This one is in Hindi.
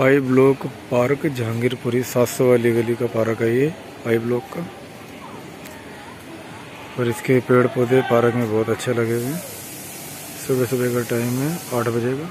फाइव ब्लॉक पार्क, जहांगीरपुरी सात सौ वाली गली का पार्क है ये फाइव ब्लॉक का। और इसके पेड़ पौधे पार्क में बहुत अच्छे लगे हुए हैं। सुबह सुबह का टाइम है, आठ बजे का।